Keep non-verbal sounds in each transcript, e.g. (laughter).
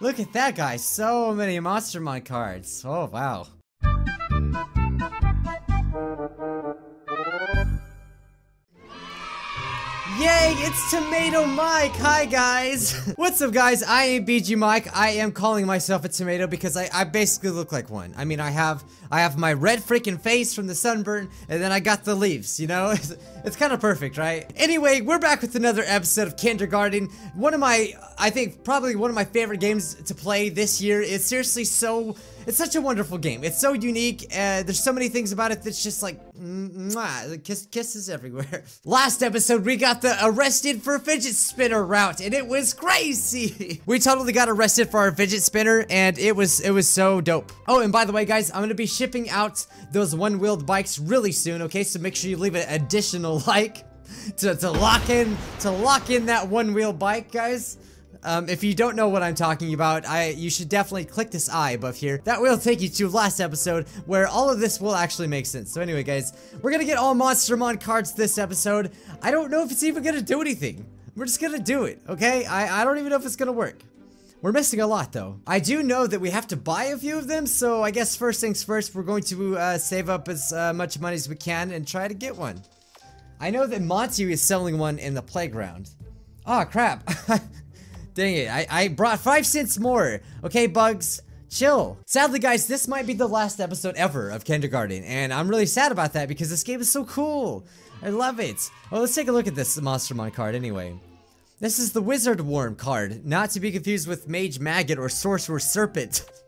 Look at that guy, so many Monstermon cards. Oh, wow. It's Tomato Mike! Hi guys! (laughs) What's up guys? I am Bijuu Mike. I am calling myself a tomato because I, I basically look like one. I mean, I have I have my red freaking face from the sunburn, and then I got the leaves, you know? (laughs) It's, it's kind of perfect, right? Anyway, we're back with another episode of Kindergarten. One of my, I think, probably one of my favorite games to play this year. It's seriously so it's such a wonderful game. It's so unique. Uh, there's so many things about it that's just like, mwah, kiss, kisses everywhere. (laughs) Last episode, we got the arrested for fidget spinner route, and it was crazy. (laughs) we totally got arrested for our fidget spinner, and it was it was so dope. Oh, and by the way, guys, I'm gonna be shipping out those one-wheeled bikes really soon. Okay, so make sure you leave an additional (laughs) like to, to lock in to lock in that one-wheel bike, guys. Um, if you don't know what I'm talking about, I you should definitely click this eye above here. That will take you to last episode where all of this will actually make sense. So anyway, guys, we're gonna get all Monstermon cards this episode. I don't know if it's even gonna do anything. We're just gonna do it, okay? I, I don't even know if it's gonna work. We're missing a lot though. I do know that we have to buy a few of them, so I guess first things first, we're going to uh, save up as uh, much money as we can and try to get one. I know that Monty is selling one in the playground. Oh crap. (laughs) Dang it, I, I brought five cents more. Okay, Bugs, chill. Sadly, guys, this might be the last episode ever of Kindergarten, and I'm really sad about that because this game is so cool. I love it. Well, let's take a look at this Monstermon card anyway. This is the Wizard Worm card, not to be confused with Mage Maggot or Sorcerer Serpent. (laughs)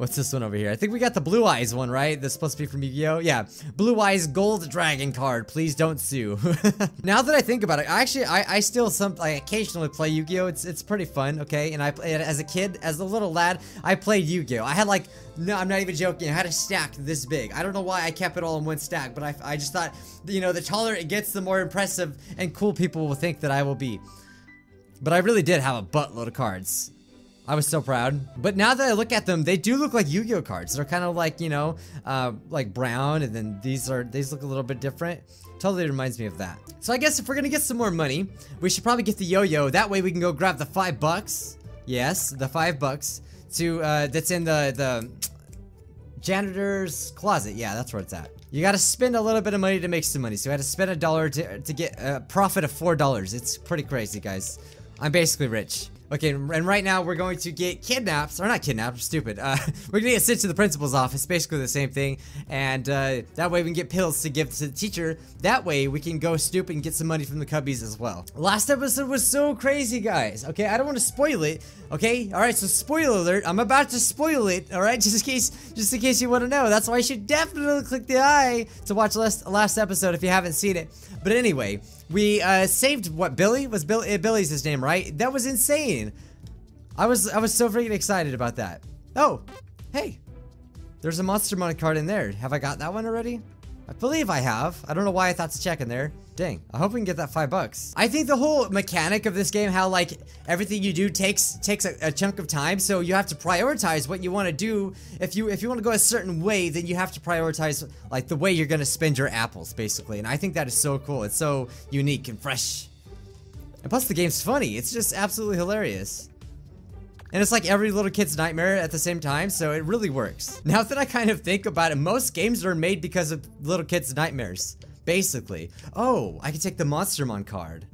What's this one over here? I think we got the Blue Eyes one, right? This supposed to be from Yu-Gi-Oh! Yeah. Blue Eyes Gold Dragon card. Please don't sue. (laughs) now that I think about it, actually, I, I still some I occasionally play Yu-Gi-Oh! It's it's pretty fun, okay? And I as a kid, as a little lad, I played Yu-Gi-Oh! I had like no, I'm not even joking. I had a stack this big. I don't know why I kept it all in one stack, but I, I just thought, you know, the taller it gets, the more impressive and cool people will think that I will be. But I really did have a buttload of cards. I was so proud. But now that I look at them, they do look like Yu-Gi-Oh cards. They're kind of like, you know, uh, like brown, and then these are, these look a little bit different. Totally reminds me of that. So I guess if we're gonna get some more money, we should probably get the yo-yo. That way we can go grab the five bucks. Yes, the five bucks to, uh, that's in the, the janitor's closet. Yeah, that's where it's at. You gotta spend a little bit of money to make some money. So I had to spend a dollar to, to get a profit of $4. It's pretty crazy, guys. I'm basically rich. Okay, and right now we're going to get kidnapped, or not kidnapped, stupid. Uh, (laughs) we're gonna get sent to the principal's office, basically the same thing. And uh, that way we can get pills to give to the teacher. That way we can go stoop and get some money from the cubbies as well. Last episode was so crazy, guys. Okay, I don't want to spoil it. Okay, all right. So spoiler alert. I'm about to spoil it. All right, (laughs) just in case, just in case you want to know. That's why you should definitely click the eye to watch last last episode if you haven't seen it. But anyway, we uh, saved what Billy was. Uh, Billy's his name, right? That was insane. I was I was so freaking excited about that. Oh, hey, there's a Monstermon card in there. Have I got that one already? I believe I have. I don't know why I thought to check in there. Dang, I hope we can get that five bucks. I think the whole mechanic of this game, how like everything you do takes takes a, a chunk of time, so you have to prioritize what you want to do. If you if you want to go a certain way, then you have to prioritize like the way you're gonna spend your apples, basically. And I think that is so cool. It's so unique and fresh. And plus the game's funny. It's just absolutely hilarious. And it's like every little kid's nightmare at the same time, so it really works. Now that I kind of think about it, most games are made because of little kids' nightmares. Basically. Oh, I can take the Monstermon card.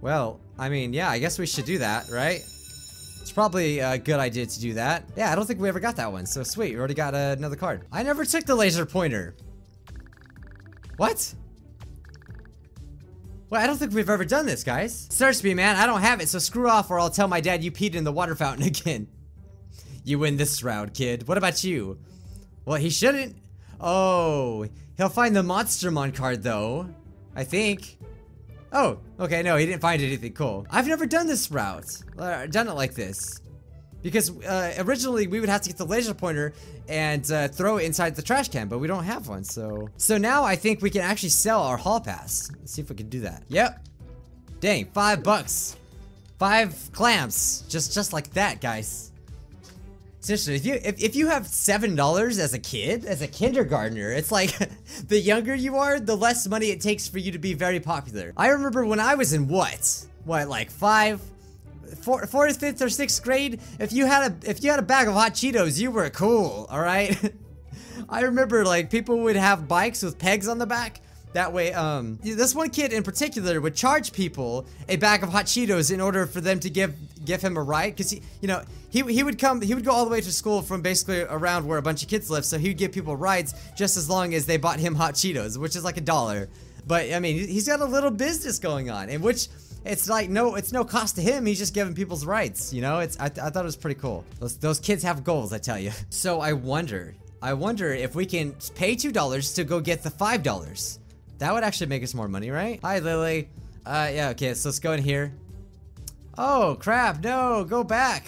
Well, I mean, yeah, I guess we should do that, right? It's probably a good idea to do that. Yeah, I don't think we ever got that one, so sweet, we already got uh, another card. I never took the laser pointer. What? Well, I don't think we've ever done this, guys. Search me, man. I don't have it, so screw off or I'll tell my dad you peed in the water fountain (laughs) again. You win this round, kid. What about you? Well, he shouldn't. Oh, he'll find the Monstermon card, though. I think. Oh, okay, no, he didn't find anything cool. I've never done this route. Uh, done it like this. Because uh, originally we would have to get the laser pointer and uh, throw it inside the trash can, but we don't have one, so. So now I think we can actually sell our hall pass. Let's see if we can do that. Yep. Dang, five bucks. Five clamps. Just just like that, guys. Seriously, if you if, if you have seven dollars as a kid, as a kindergartner, it's like (laughs) the younger you are, the less money it takes for you to be very popular. I remember when I was in what? What, like five, four, fourth, fifth, or sixth grade, if you had a if you had a bag of hot Cheetos, you were cool. All right. (laughs) I remember like people would have bikes with pegs on the back. That way, um, this one kid in particular would charge people a bag of hot Cheetos in order for them to give give him a ride, because he, you know, he he would come, he would go all the way to school from basically around where a bunch of kids live, so he would give people rides just as long as they bought him hot Cheetos, which is like a dollar. But I mean, he's got a little business going on, in which it's like no, it's no cost to him. He's just giving people's rights. You know, it's I, th I thought it was pretty cool. Those those kids have goals, I tell you. (laughs) So I wonder, I wonder if we can pay two dollars to go get the five dollars. That would actually make us more money, right? Hi, Lily. Uh, yeah, okay, so let's go in here. Oh, crap, no, go back.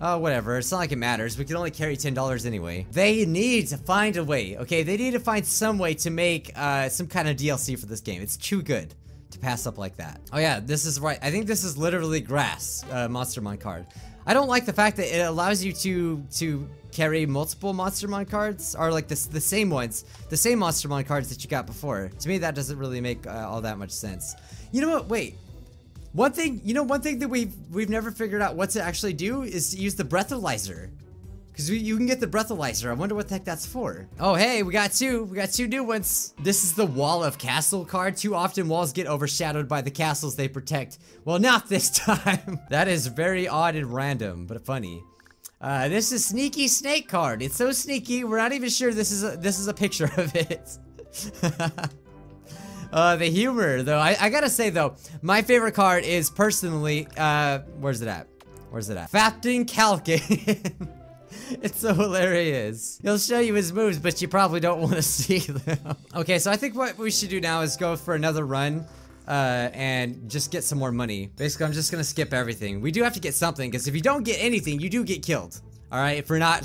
Oh, whatever. It's not like it matters. We can only carry $10 anyway. They need to find a way, okay? They need to find some way to make uh, some kind of DLC for this game. It's too good to pass up like that. Oh yeah, this is right. I think this is literally grass, uh, Monstermon card. I don't like the fact that it allows you to to carry multiple Monstermon cards, or like the, the same ones, the same Monstermon cards that you got before. To me, that doesn't really make uh, all that much sense. You know what? Wait. One thing, you know, one thing that we've we've never figured out what to actually do is to use the breathalyzer. Because you can get the breathalyzer. I wonder what the heck that's for. Oh, hey, we got two. We got two new ones. This is the Wall of Castle card. Too often walls get overshadowed by the castles they protect. Well, not this (laughs) time. that is very odd and random, but funny. Uh, this is Sneaky Snake card. It's so sneaky, we're not even sure this is a, this is a picture (laughs) of it. (laughs) uh, the humor, though. I, I, gotta say, though, my favorite card is personally, uh, where's it at? Where's it at? Captain Kalkin. (laughs) it's so hilarious. He'll show you his moves, but you probably don't want to (laughs) see them. okay, so I think what we should do now is go for another run. Uh, and just get some more money. Basically, I'm just gonna skip everything. We do have to get something, because if you don't get anything, you do get killed. Alright, if we're not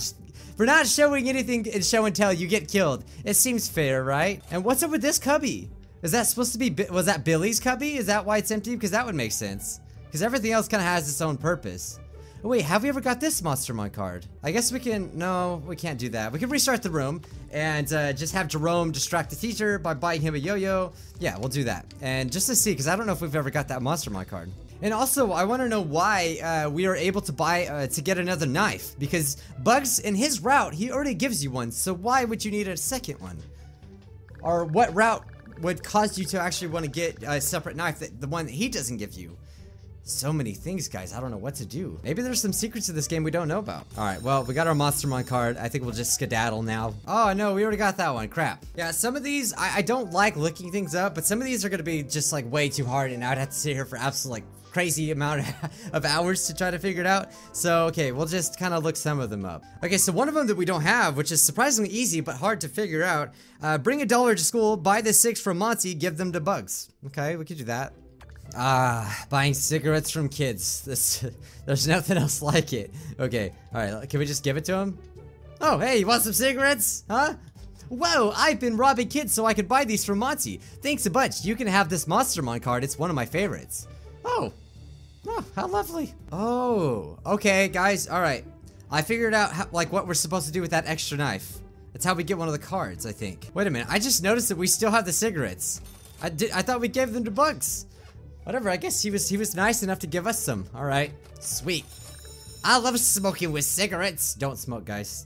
for not showing anything in show and tell, you get killed. It seems fair, right? And what's up with this cubby? Is that supposed to be, was that Billy's cubby? Is that why it's empty? Because that would make sense. Because everything else kind of has its own purpose. Oh, wait, have we ever got this Monstermon card? I guess we can, no, we can't do that. We can restart the room and uh, just have Jerome distract the teacher by buying him a yo-yo. Yeah, we'll do that. And just to see, because I don't know if we've ever got that Monstermon card. And also, I want to know why uh, we are able to buy, uh, to get another knife. Because Bugs, in his route, he already gives you one. So why would you need a second one? Or what route would cause you to actually want to get a separate knife, that, the one that he doesn't give you? So many things, guys. I don't know what to do. Maybe there's some secrets to this game we don't know about. All right, well, we got our Monstermon card. I think we'll just skedaddle now. Oh, no, we already got that one. Crap. Yeah, some of these, I, I don't like looking things up, but some of these are going to be just, like, way too hard, and I'd have to sit here for absolute, like, crazy amount (laughs) of hours to try to figure it out. So, okay, we'll just kind of look some of them up. Okay, so one of them that we don't have, which is surprisingly easy but hard to figure out, uh, bring a dollar to school, buy the six from Monty, give them to Bugs. Okay, we could do that. Ah, buying cigarettes from kids. This, (laughs) there's nothing else like it. Okay, alright, can we just give it to him? Oh, hey, you want some cigarettes? Huh? Whoa, I've been robbing kids so I could buy these from Monty. Thanks a bunch. You can have this Monstermon card. It's one of my favorites. Oh. Oh, how lovely. Oh, okay, guys. All right. I figured out how, like what we're supposed to do with that extra knife. That's how we get one of the cards, I think. Wait a minute. I just noticed that we still have the cigarettes. I did. I thought we gave them to Bugs. Whatever, I guess he was he was nice enough to give us some. Alright. Sweet. I love smoking with cigarettes. Don't smoke, guys.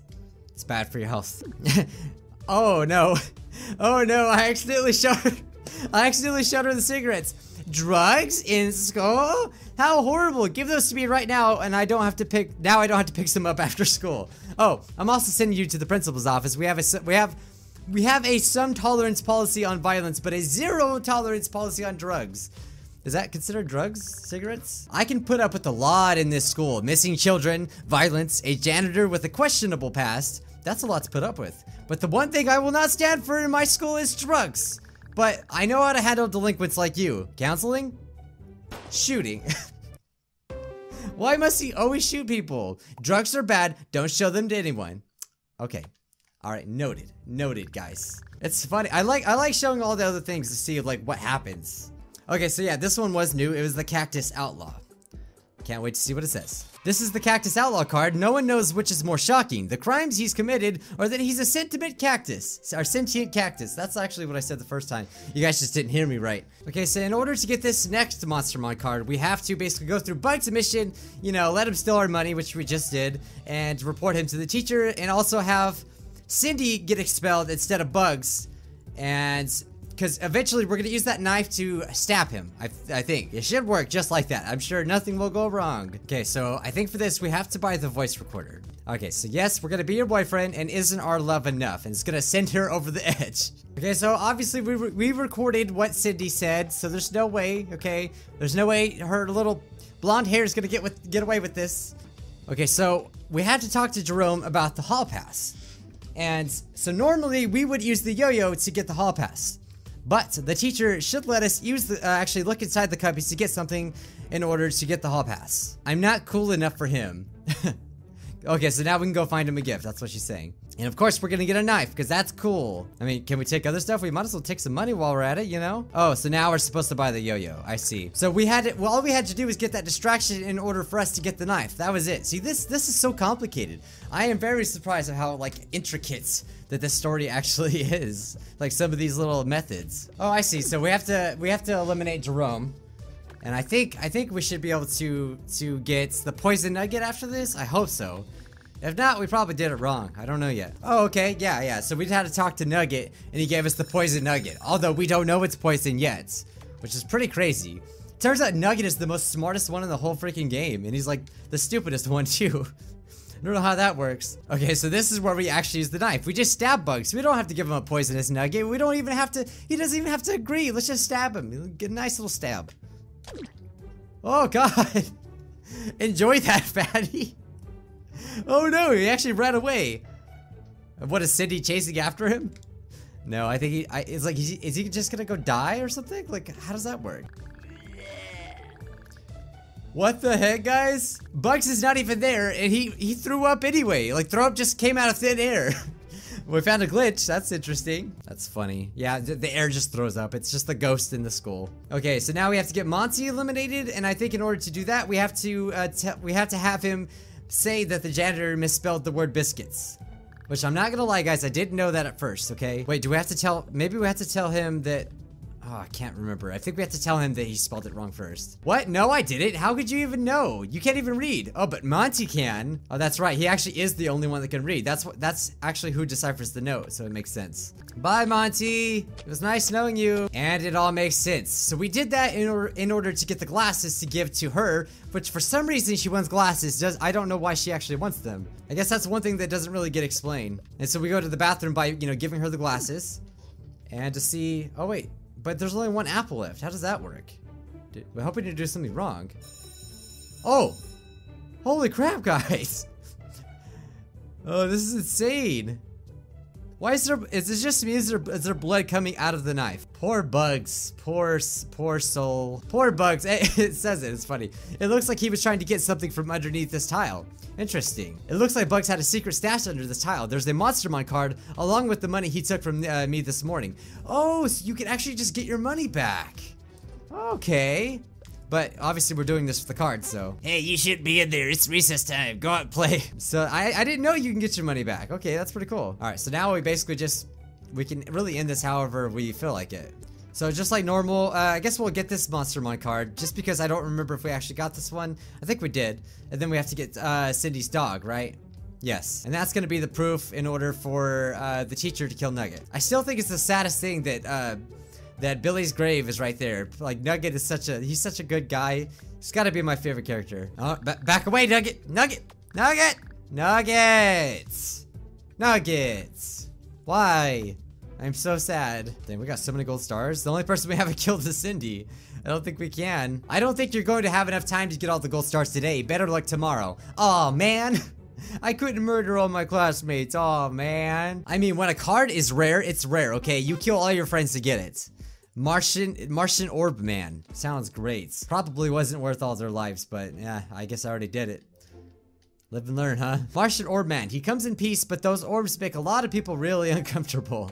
It's bad for your health. (laughs) oh no. Oh no, I accidentally shot I accidentally shot her the cigarettes. Drugs in school? How horrible. Give those to me right now and I don't have to pick now I don't have to pick some up after school. Oh, I'm also sending you to the principal's office. We have a we have we have a some tolerance policy on violence, but a zero tolerance policy on drugs. Is that considered drugs? Cigarettes? I can put up with a lot in this school. Missing children, violence, a janitor with a questionable past. That's a lot to put up with. But the one thing I will not stand for in my school is drugs. But I know how to handle delinquents like you. Counseling? Shooting. (laughs) Why must he always shoot people? Drugs are bad. Don't show them to anyone. Okay. All right. Noted. Noted, guys. It's funny. I like I like showing all the other things to see like what happens. Okay, so yeah, this one was new. It was the Cactus Outlaw. Can't wait to see what it says. This is the Cactus Outlaw card. No one knows which is more shocking, the crimes he's committed or that he's a sentiment cactus. Or sentient cactus. That's actually what I said the first time. You guys just didn't hear me right. Okay, so in order to get this next Monstermon card, we have to basically go through Bugs' mission, you know, let him steal our money, which we just did, and report him to the teacher, and also have Cindy get expelled instead of Bugs. And because eventually we're gonna use that knife to stab him. I, I think it should work just like that. I'm sure nothing will go wrong. Okay, so I think for this we have to buy the voice recorder. Okay, so yes, we're gonna be your boyfriend, and isn't our love enough? And it's gonna send her (laughs) over the edge. Okay, so obviously we, re we recorded what Cindy said, so there's no way, okay? There's no way her little blonde hair is gonna get with get away with this. Okay, so we had to talk to Jerome about the hall pass. And so normally we would use the yo-yo to get the hall pass. But the teacher should let us use the, uh, actually look inside the cubbies to get something in order to get the hall pass. I'm not cool enough for him. (laughs) okay, so now we can go find him a gift. That's what she's saying. And of course, we're gonna get a knife, because that's cool. I mean, can we take other stuff? We might as well take some money while we're at it, you know? Oh, so now we're supposed to buy the yo-yo. I see. So we had to, well, all we had to do was get that distraction in order for us to get the knife. That was it. See, this this is so complicated. I am very surprised at how, like, intricate that this story (laughs) actually is. Like, some of these little methods. Oh, I see. So we have to, we have to eliminate Jerome. And I think, I think we should be able to, to get the poison nugget after this. I hope so. If not, we probably did it wrong. I don't know yet. Oh, okay. Yeah, yeah. So we had to talk to Nugget, and he gave us the poison nugget. Although we don't know it's poison yet, which is pretty crazy. Turns out Nugget is the most smartest one in the whole freaking game, and he's like the stupidest one (laughs) too. I don't know how that works. Okay, so this is where we actually use the knife. We just stab bugs. We don't have to give him a poisonous nugget. We don't even have to, he doesn't even have to agree. Let's just stab him. Get a nice little stab. Oh, God. (laughs) Enjoy that, fatty. Oh no, he actually ran away. What is Cindy chasing after him? No, I think he. I, it's like, is he, is he just gonna go die or something? Like, how does that work? What the heck, guys? Bugs is not even there, and he he threw up anyway. Like, throw up just came out of thin air. (laughs) we found a glitch. That's interesting. That's funny. Yeah, the, air just throws up. It's just the ghost in the school. Okay, so now we have to get Monty eliminated, and I think in order to do that, we have to uh, we have to have him say that the janitor misspelled the word biscuits. Which I'm not gonna lie, guys, I didn't know that at first, okay? Wait, do we have to tell- maybe we have to tell him that- Oh, I can't remember. I think we have to tell him that he spelled it wrong first. What? No, I did it. How could you even know? You can't even read. Oh, but Monty can. Oh, that's right. He actually is the only one that can read. That's what. That's actually who deciphers the note, so it makes sense. Bye, Monty. It was nice knowing you. And it all makes sense. So we did that in order in order to get the glasses to give to her, which for some reason she wants glasses. Does I don't know why she actually wants them. I guess that's one thing that doesn't really get explained. And so we go to the bathroom by you know giving her the glasses, and to see. Oh wait. But there's only one apple left. How does that work? we're hoping to do something wrong. Oh! Holy crap, (laughs) guys! oh, this is insane! Why is there- is this just me? Is there, is there blood coming out of the knife? Poor bugs. Poor, poor soul. Poor bugs. (laughs) It says it, it's funny. It looks like he was trying to get something from underneath this tile. Interesting. It looks like Bugs had a secret stash under this tile. There's a Monstermon card along with the money he took from uh, me this morning. Oh, so you can actually just get your money back. Okay. But obviously we're doing this for the cards, so. Hey, you shouldn't be in there. It's recess time. Go out and play. (laughs) So I, I didn't know you can get your money back. Okay, that's pretty cool. All right, so now we basically just, we can really end this however we feel like it. So just like normal, uh, I guess we'll get this Monstermon card, just because I don't remember if we actually got this one. I think we did. And then we have to get uh, Cindy's dog, right? Yes. And that's gonna be the proof in order for uh, the teacher to kill Nugget. I still think it's the saddest thing that uh, that Billy's grave is right there. Like Nugget is such a, he's such a good guy. He's gotta be my favorite character. Oh, back away, Nugget! Nugget! Nugget! Nuggets! Nuggets! Why? I'm so sad. Dang, we got so many gold stars. The only person we haven't (laughs) killed is Cindy. I don't think we can. I don't think you're going to have enough time to get all the gold stars today. Better luck tomorrow. oh, man. (laughs) I couldn't murder all my classmates. oh, man. I mean, when a card is rare, it's rare, okay? You kill all your friends to get it. Martian Martian Orb Man. Sounds great. Probably wasn't worth all their lives, but yeah, I guess I already did it. Live and learn, huh? Martian Orb Man. He comes in peace, but those orbs make a lot of people really (laughs) uncomfortable.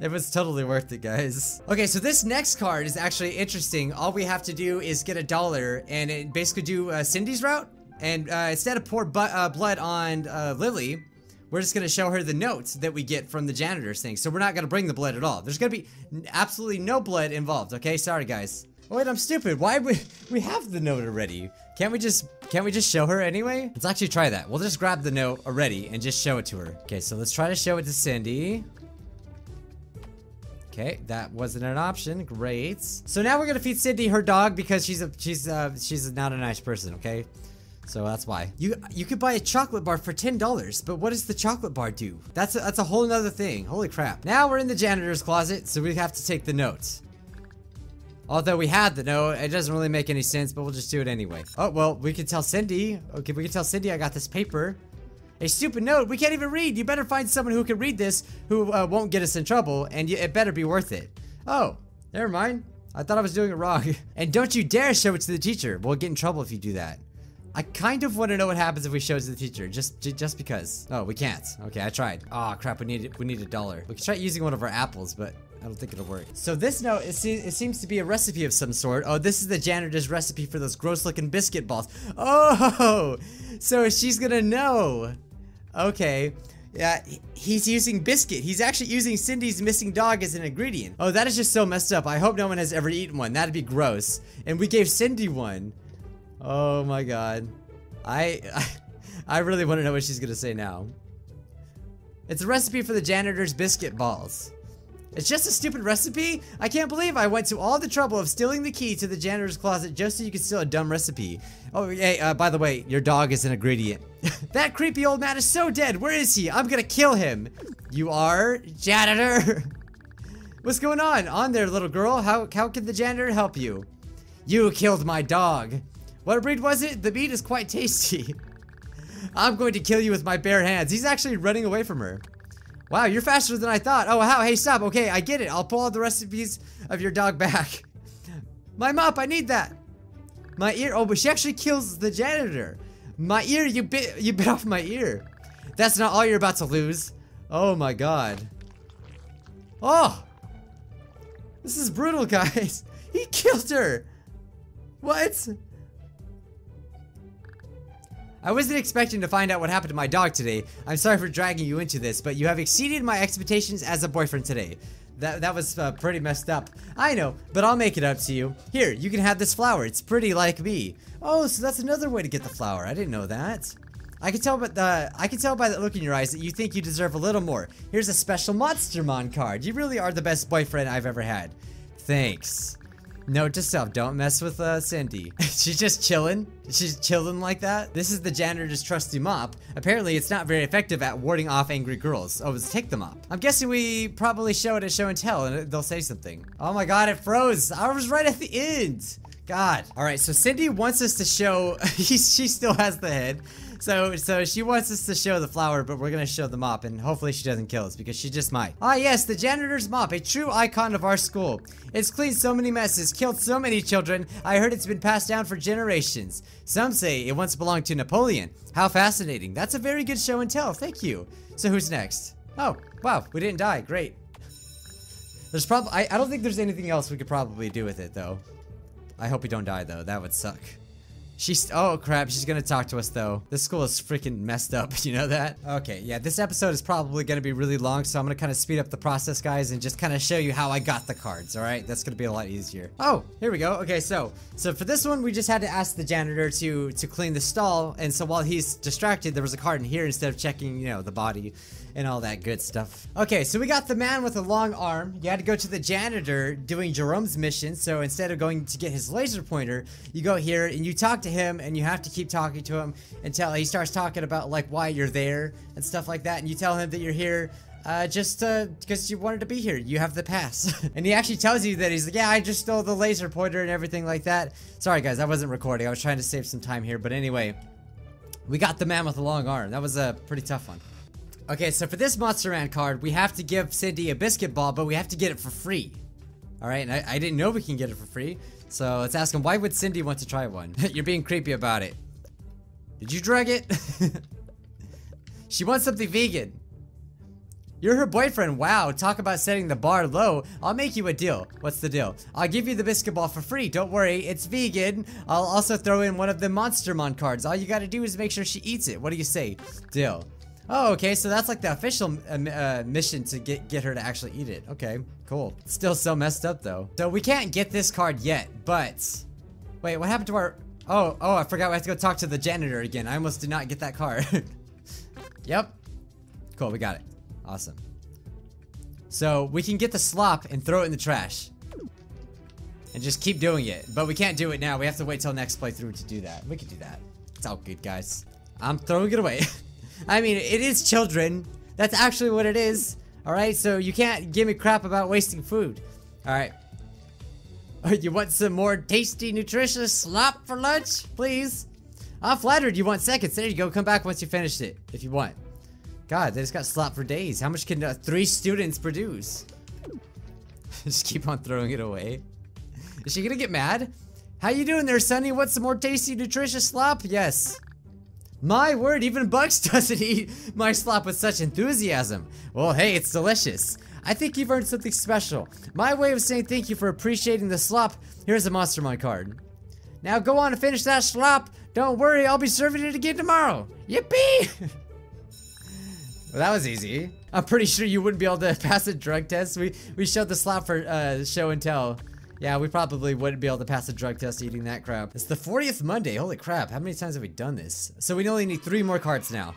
It was totally worth it, guys. Okay, so this next card is actually interesting. All we have to do is get a dollar and basically do uh, Cindy's route. And uh, instead of pour uh, blood on uh, Lily, we're just gonna show her the notes that we get from the janitor's thing. So we're not gonna bring the blood at all. There's gonna be absolutely no blood involved, okay? Sorry, guys. Wait, I'm stupid. Why we (laughs) we have the note already? Can't we just can't we just show her anyway? Let's actually try that. We'll just grab the note already and just show it to her. Okay, so let's try to show it to Cindy. Okay, that wasn't an option. Great. So now we're gonna feed Cindy her dog because she's a she's uh she's not a nice person. Okay, so that's why you you could buy a chocolate bar for ten dollars. But what does the chocolate bar do? That's a, that's a whole nother thing. Holy crap! Now we're in the janitor's closet, so we have to take the notes. Although we had the note, it doesn't really make any sense, but we'll just do it anyway. Oh well, we can tell Cindy. Okay, we can tell Cindy I got this paper. A stupid note. We can't even read. You better find someone who can read this who uh, won't get us in trouble, and it better be worth it. Oh, never mind. I thought I was doing it wrong. (laughs) and don't you dare show it to the teacher. We'll get in trouble if you do that. I kind of want to know what happens if we show it to the teacher, just just because. Oh, we can't. Okay, I tried. Oh crap, we need we need a dollar. We can try using one of our apples, but I don't think it'll work. So this note, it, se it seems to be a recipe of some sort. Oh, this is the janitor's recipe for those gross looking biscuit balls. Oh, so she's gonna know. Okay. Yeah, he's using biscuit. He's actually using Cindy's missing dog as an ingredient. Oh, that is just so messed up. I hope no one has ever eaten one. That'd be gross. And we gave Cindy one. Oh my god. I I, (laughs) I really want to know what she's gonna say now. It's a recipe for the janitor's biscuit balls. It's just a stupid recipe? I can't believe I went to all the trouble of stealing the key to the janitor's closet just so you could steal a dumb recipe. Oh, hey, uh, by the way, your dog is an ingredient. (laughs) that creepy old man is so dead. Where is he? I'm gonna kill him. You are? Janitor? (laughs) What's going on? On there, little girl. How, how can the janitor help you? You killed my dog. What breed was it? The meat is quite tasty. (laughs) I'm going to kill you with my bare hands. He's actually running away from her. Wow, you're faster than I thought. Oh, wow. Hey, stop. Okay, I get it. I'll pull all the recipes of your dog back. (laughs) My mop, I need that. My ear. Oh, but she actually kills the janitor. My ear, you bit, you bit (laughs) off my ear. That's not all you're about to lose. Oh my god. Oh! This is brutal, guys. He killed her. What? I wasn't expecting to find out what happened to my dog today. I'm sorry for dragging you into this, but you have exceeded my expectations as a boyfriend today. That, that was uh, pretty messed up. I know, but I'll make it up to you. Here, you can have this flower. It's pretty like me. Oh, so that's another way to get the flower. I didn't know that. I can tell by the I can tell by the look in your eyes that you think you deserve a little more. Here's a special Monstermon card. You really are the best boyfriend I've ever had. Thanks. Note to self, don't mess with uh, Cindy. (laughs) She's just chilling. She's chilling like that. This is the janitor's trusty mop. Apparently, it's not very effective at warding off angry girls. Oh, let's take the mop. I'm guessing we probably show it at show and tell and they'll say something. Oh my god, it froze. I was right at the end. God. All right, so Cindy wants us to show, (laughs) she still has the head. So, so she wants us to show the flower, but we're gonna show the mop, and hopefully she doesn't kill us, because she just might. Ah yes, the janitor's mop, a true icon of our school. It's cleaned so many messes, killed so many children, I heard it's been passed down for generations. Some say it once belonged to Napoleon. How fascinating. That's a very good show and tell, thank you. So who's next? Oh, wow, we didn't die, great. There's probably, I, I don't think there's anything else we could probably do with it, though. I hope we don't die, though, that would suck. She's- oh crap, she's gonna talk to us though. This school is freaking messed up, (laughs) you know that? Okay, yeah, this episode is probably gonna be really long, so I'm gonna kind of speed up the process, guys, and just kind of show you how I got the cards, alright? That's gonna be a lot easier. Oh, here we go. Okay, so, so for this one, we just had to ask the janitor to, to clean the stall, and so while he's distracted, there was a card in here instead of checking, you know, the body and all that good stuff. Okay, so we got the man with a long arm. You had to go to the janitor doing Jerome's mission, so instead of going to get his laser pointer, you go here and you talk to him and you have to keep talking to him until he starts talking about like why you're there and stuff like that and you tell him that you're here uh, just uh, because you wanted to be here. You have the pass. (laughs) and he actually tells you that he's like, yeah, I just stole the laser pointer and everything like that. Sorry guys, I wasn't recording. I was trying to save some time here, but anyway. We got the man with the long arm. That was a pretty tough one. Okay, so for this Monstermon card, we have to give Cindy a biscuit ball, but we have to get it for free. Alright, and I, I, didn't know we can get it for free. So let's ask him, why would Cindy want to try one? (laughs) You're being creepy about it. Did you drug it? (laughs) she wants something vegan. You're her boyfriend. Wow, talk about setting the bar low. I'll make you a deal. What's the deal? I'll give you the biscuit ball for free. Don't worry, it's vegan. I'll also throw in one of the Monstermon cards. All you gotta do is make sure she eats it. What do you say? Deal. Oh, okay, so that's like the official uh, uh, mission to get, get her to actually eat it. Okay, cool. Still so messed up though. So we can't get this card yet, but... Wait, what happened to our... Oh, oh, I forgot we have to go talk to the janitor again. I almost did not get that card. (laughs) yep. Cool, we got it. Awesome. So we can get the slop and throw it in the trash. And just keep doing it. But we can't do it now. We have to wait till next playthrough to do that. We can do that. It's all good, guys. I'm throwing it away. (laughs) I mean, it is children. That's actually what it is. Alright, so you can't give me crap about wasting food. Alright. (laughs) You want some more tasty, nutritious slop for lunch? Please? I'm flattered you want seconds. There you go. Come back once you finished it, if you want. God, they just got slop for days. How much can uh, three students produce? (laughs) just keep on throwing it away. Is she gonna get mad? How you doing there, Sonny? Want some more tasty, nutritious slop? Yes. My word, even Bugs (laughs) doesn't eat my slop with such enthusiasm. Well, hey, it's delicious. I think you've earned something special. My way of saying thank you for appreciating the slop, here's a Monstermon card. Now go on and finish that slop. Don't worry, I'll be serving it again tomorrow. Yippee! (laughs) Well, that was easy. I'm pretty sure you wouldn't be able to (laughs) pass a drug test. We we showed the slop for uh, show and tell. Yeah, we probably wouldn't be able to pass a drug test eating that crap. It's the 40th Monday. Holy crap. How many times have we done this? So we only need three more cards now.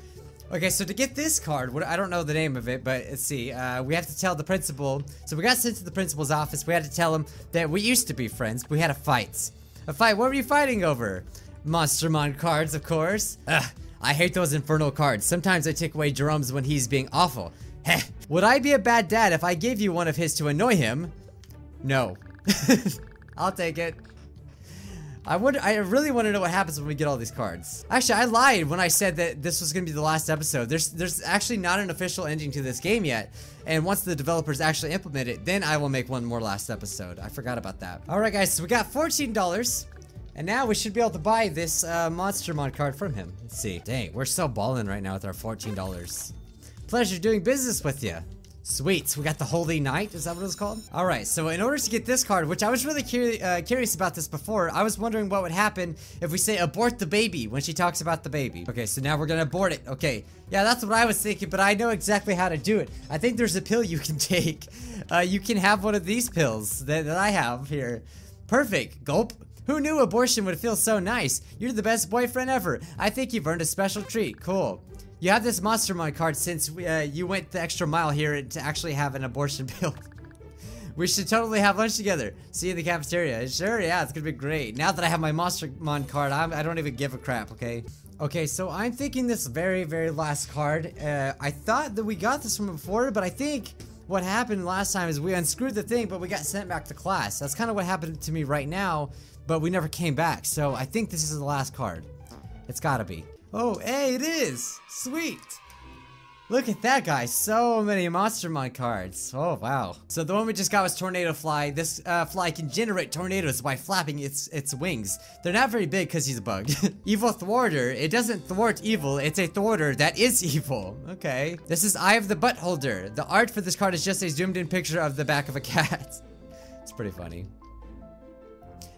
Okay, so to get this card, what, I don't know the name of it, but let's see. Uh, we have to tell the principal. So we got sent to the principal's office. We had to tell him that we used to be friends. We had a fight. A fight? What were you fighting over? Monstermon cards, of course. Ugh. I hate those infernal cards. Sometimes I take away Jerome's when he's being awful. (laughs) Heh. Would I be a bad dad if I gave you one of his to annoy him? No. (laughs) I'll take it. I would I really want to know what happens when we get all these cards. Actually, I lied when I said that this was going to be the last episode. There's there's actually not an official ending to this game yet. And once the developers actually implement it, then I will make one more last episode. I forgot about that. All right, guys, so we got $14. And now we should be able to buy this uh, Monstermon card from him. Let's see. Dang, we're so balling right now with our $14. Pleasure doing business with you. Sweet, we got the Holy Knight, is that what it's called? Alright, so in order to get this card, which I was really uh, curious about this before, I was wondering what would happen if we say abort the baby when she talks about the baby. Okay, so now we're gonna abort it. Okay, yeah, that's what I was thinking, but I know exactly how to do it. I think there's a pill you can (laughs) take. Uh, you can have one of these pills that, that I have here. Perfect, gulp. Who knew abortion would feel so nice? You're the best boyfriend ever. I think you've earned a special treat. Cool. You have this Monstermon card since uh, you went the extra mile here to actually have an abortion (laughs) pill. we should totally have lunch together. See you in the cafeteria. Sure, yeah, it's gonna be great. Now that I have my Monstermon card, I'm, I do not even give a crap, okay? Okay, so I'm thinking this very, very last card. Uh, I thought that we got this from before, but I think what happened last time is we unscrewed the thing, but we got sent back to class. That's kind of what happened to me right now but we never came back. So I think this is the last card. It's gotta be. Oh, hey, it is! Sweet! Look at that, guy. So many Monstermon cards. Oh, wow. So the one we just got was Tornado Fly. This uh, fly can generate tornadoes by flapping its its wings. They're not very big because he's a bug. (laughs) evil Thwarter. It doesn't thwart evil. It's a thwarter that is (laughs) evil. Okay. This is Eye of the Butt Holder. The art for this card is just a zoomed in picture of the back of a cat. (laughs) it's pretty funny.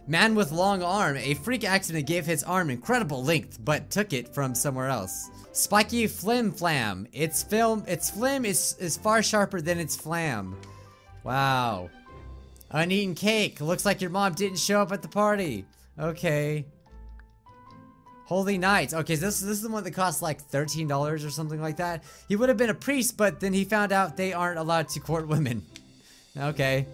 Man with long arm. A freak accident gave his arm incredible length, but took it from somewhere else. Spiky flim flam. Its film, its flim is, is far sharper than its flam. Wow. Uneaten cake. Looks like your mom didn't show up at the party. Okay. Holy Knights. Okay, this, this is the one that costs like $13 or something like that. He would have been a priest, but then he found out they aren't allowed to court women. (laughs) Okay.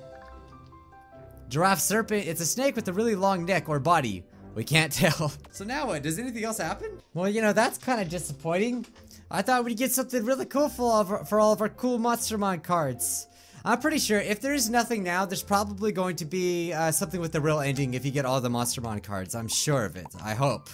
Giraffe serpent, it's a snake with a really long neck or body. We can't (laughs) tell. So now what? Does anything else happen? Well, you know, that's kind of disappointing. I thought we'd get something really cool for all of our, for all of our cool Monstermon cards. I'm pretty sure if there is nothing now, there's probably going to be uh, something with the real ending if you get all the Monstermon cards. I'm sure of it. I hope.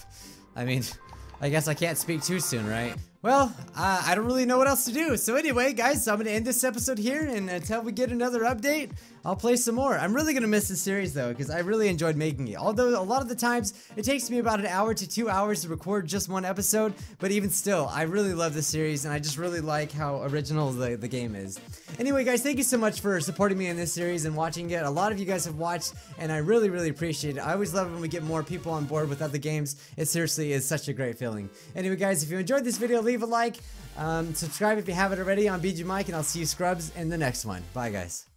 I mean, (laughs) I guess I can't speak too soon, right? Well, uh, I don't really know what else to do. So anyway, guys, I'm going to end this episode here, and until we get another update, I'll play some more. I'm really going to miss this series, though, because I really enjoyed making it. Although, a lot of the times, it takes me about an hour to two hours to record just one episode, but even still, I really love this series, and I just really like how original the, the game is. Anyway, guys, thank you so much for supporting me in this series and watching it. A lot of you guys have watched, and I really, really appreciate it. I always love when we get more people on board with other games. It seriously is such a great feeling. Anyway, guys, if you enjoyed this video, leave a like. Um, subscribe if you haven't already on Bijuu Mike, and I'll see you scrubs in the next one. Bye, guys.